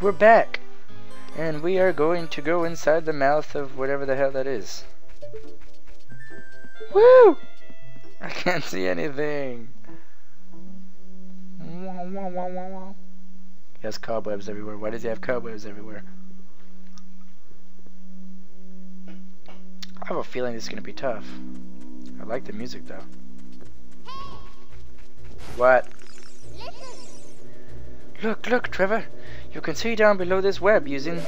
We're back! And we are going to go inside the mouth of whatever the hell that is. Woo! I can't see anything. He has cobwebs everywhere. Why does he have cobwebs everywhere? I have a feeling this is going to be tough. I like the music though. What? Look, look, Trevor. You can see down below this web using...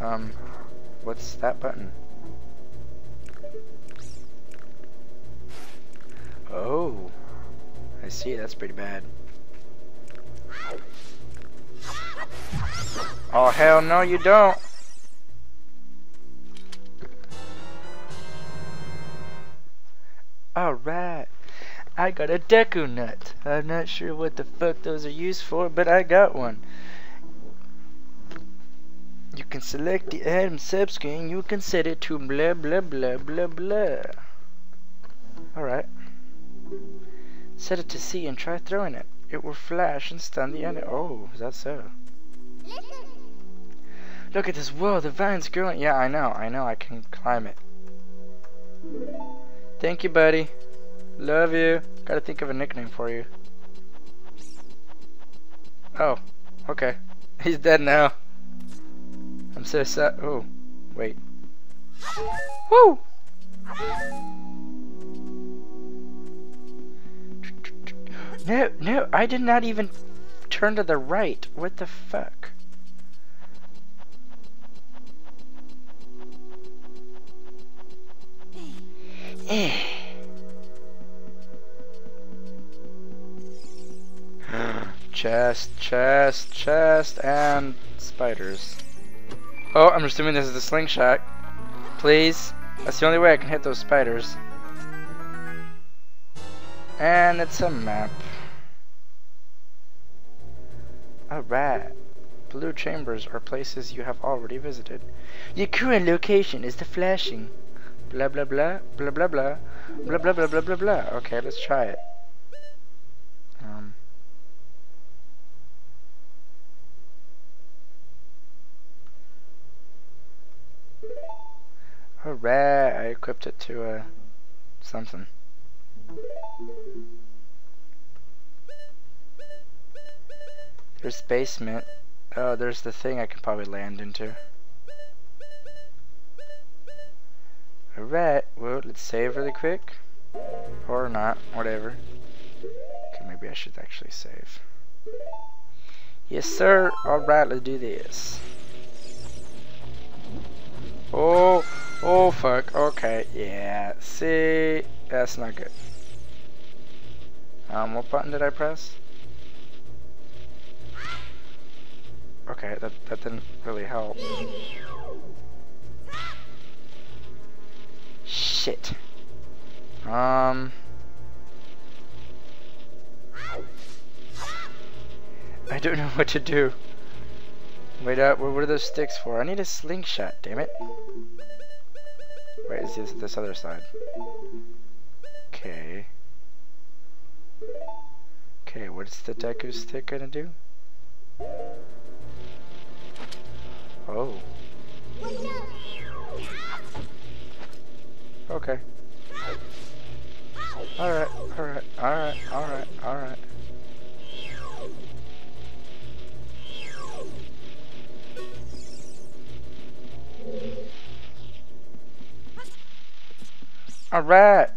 Um, what's that button? Oh, I see. That's pretty bad. Oh, hell no, you don't. Alright. I got a Deku Nut. I'm not sure what the fuck those are used for, but I got one. You can select the item subscreen. You can set it to blah blah blah blah blah. Alright. Set it to C and try throwing it. It will flash and stun the enemy. Oh, is that so? Look at this world. The vine's growing. Yeah, I know. I know. I can climb it. Thank you, buddy. Love you. Gotta think of a nickname for you. Oh, okay. He's dead now. I'm so sad. Oh, wait. Woo! No, no, I did not even turn to the right. What the fuck? chest, chest, chest, and spiders. Oh, I'm assuming this is the slingshot. Please. That's the only way I can hit those spiders. And it's a map. Alright. Blue chambers are places you have already visited. Your current location is the flashing. Blah blah blah, blah blah blah, blah blah blah blah blah blah. Okay, let's try it. Alright, I equipped it to uh, something. There's basement. Oh, there's the thing I can probably land into. Alright, well, let's save really quick. Or not, whatever. Okay, maybe I should actually save. Yes, sir. Alright, let's do this. Oh, oh, fuck. Okay, yeah. See, that's not good. Um, what button did I press? Okay, that, that didn't really help. Shit. Um. I don't know what to do. Wait up, what are those sticks for? I need a slingshot, damn it. Wait, is this this other side? Okay. Okay, what's the Deku stick gonna do? Oh. Okay. Alright, alright, alright, alright, alright. Alright!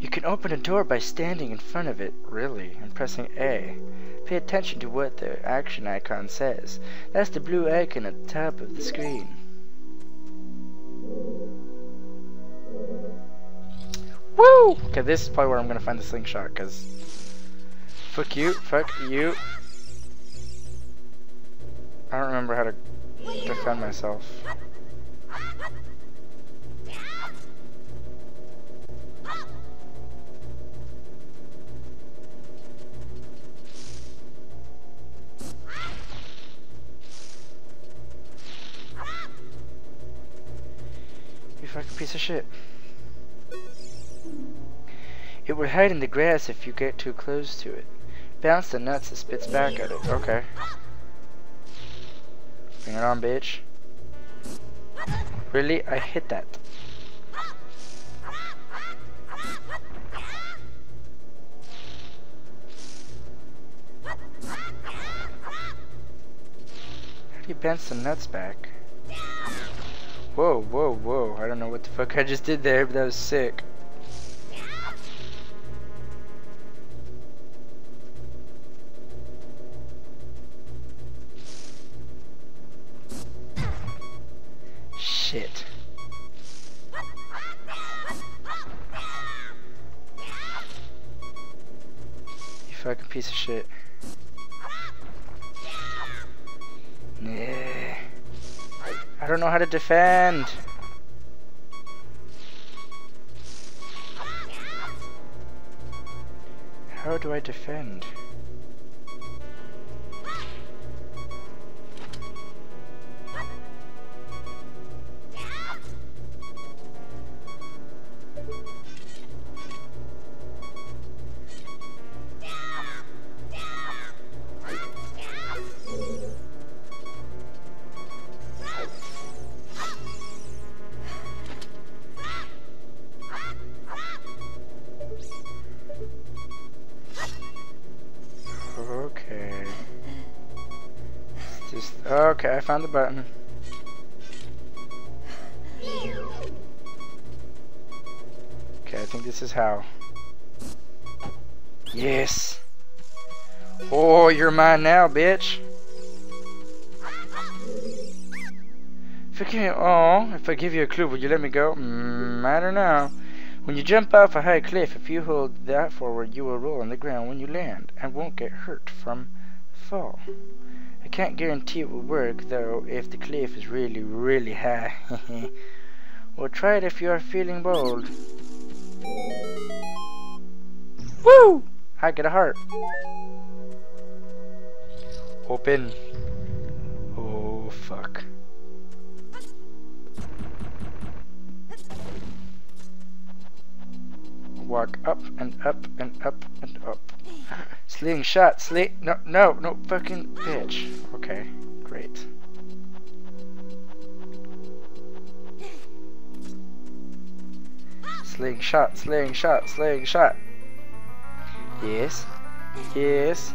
You can open a door by standing in front of it, really, and pressing A. Pay attention to what the action icon says. That's the blue icon at the top of the screen. Woo! Okay, this is probably where I'm gonna find the slingshot, because... Fuck you, fuck you. I don't remember how to defend myself. Piece of shit. It will hide in the grass if you get too close to it. Bounce the nuts, it spits back at it. Okay. Bring it on, bitch. Really? I hit that. How do you bounce the nuts back? Whoa, whoa, whoa. I don't know what the fuck I just did there, but that was sick. Shit. You fucking piece of shit. Don't know how to defend. How do I defend? Okay, I found the button. Okay, I think this is how. Yes. Oh, you're mine now, bitch. If I give you, oh, if I give you a clue, will you let me go? Mm, I don't know. When you jump off a high cliff, if you hold that forward, you will roll on the ground when you land and won't get hurt from fall. I can't guarantee it will work, though, if the cliff is really, really high. well, try it if you are feeling bold. Woo! I get a heart. Open. Oh, fuck. walk up and up and up and up. Slingshot, sling, no, no, no, fucking bitch. Okay, great. Slingshot, slingshot, slingshot. Yes, yes,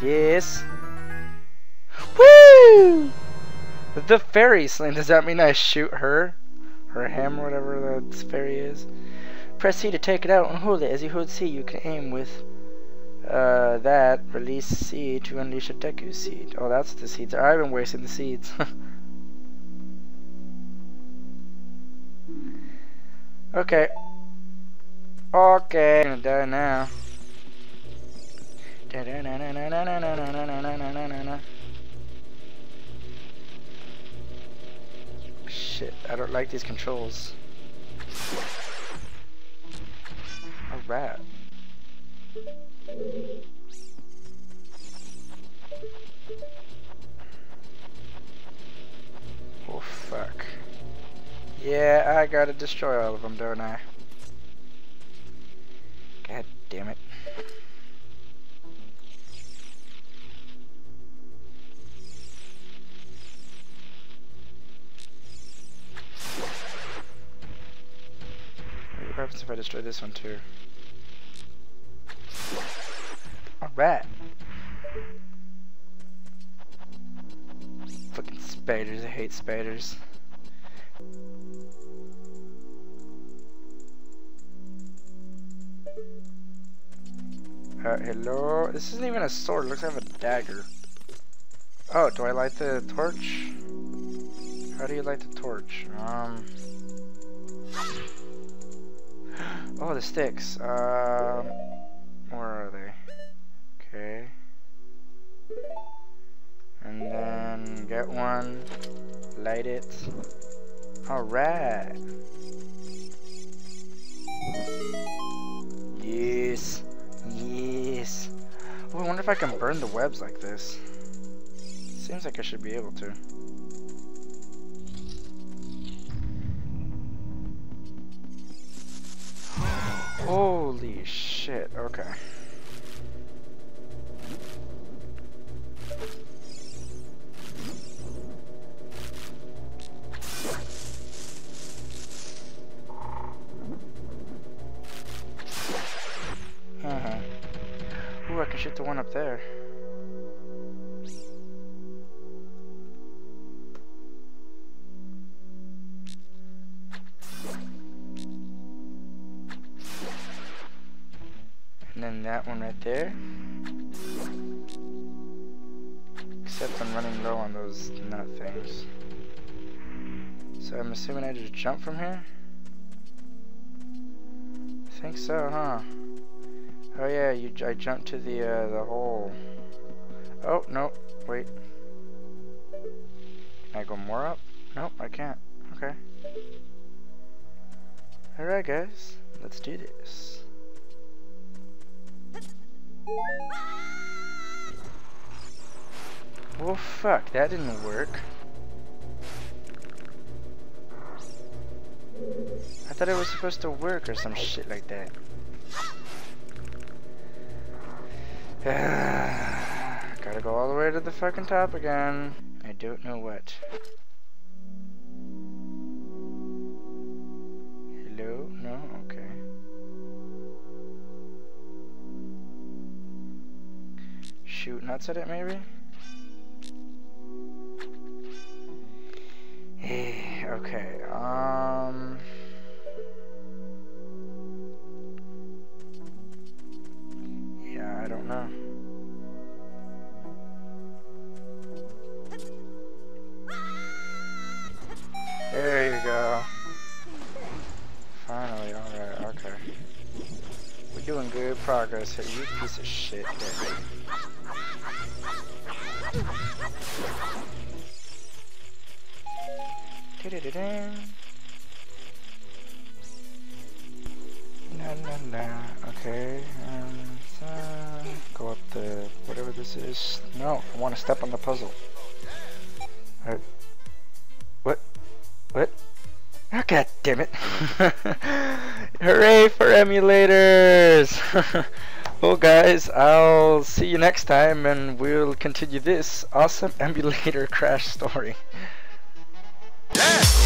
yes. Woo! The fairy sling, does that mean I shoot her? Or him, whatever the fairy is? Press C to take it out and hold it. As you hold C, you can aim with uh, that. Release seed to unleash a Deku seed. Oh, that's the seeds. I've been wasting the seeds. okay. Okay. I'm gonna die now. Shit, I don't like these controls. A rat. Yeah, I gotta destroy all of them, don't I? God damn it. What happens if I destroy this one too? Alright. Fucking spiders, I hate spiders. Uh, hello? This isn't even a sword, it looks like a dagger. Oh, do I light the torch? How do you light the torch? Um... Oh, the sticks. Um... Where are they? Okay. And then get one, light it. Alright. If I can burn the webs like this. Seems like I should be able to. Holy shit, okay. Shoot the one up there. And then that one right there. Except I'm running low on those nut things. So I'm assuming I just jump from here? I think so, huh? Oh yeah, you I jumped to the uh, the hole. Oh no, wait. Can I go more up? Nope, I can't. Okay. Alright guys, let's do this. Well fuck, that didn't work. I thought it was supposed to work or some shit like that. Gotta go all the way to the fucking top again. I don't know what. Hello? No? Okay. Shoot nuts at it maybe? okay, um... progress here, you piece of shit. La la la. Okay. Um, so go up the whatever this is. No, I want to step on the puzzle. Alright. What? What? Oh, God damn it! Hooray for emulators! well, guys, I'll see you next time, and we'll continue this awesome emulator crash story. Yeah!